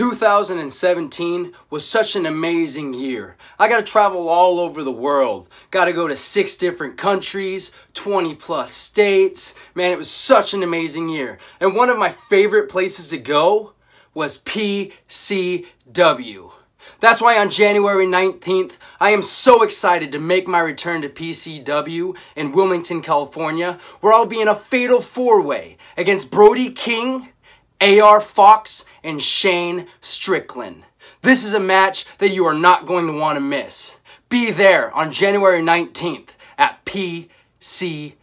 2017 was such an amazing year. I got to travel all over the world. Got to go to six different countries, 20 plus states. Man, it was such an amazing year. And one of my favorite places to go was PCW. That's why on January 19th, I am so excited to make my return to PCW in Wilmington, California, where I'll be in a fatal four way against Brody King, AR Fox, and Shane Strickland. This is a match that you are not going to want to miss. Be there on January 19th at PCW.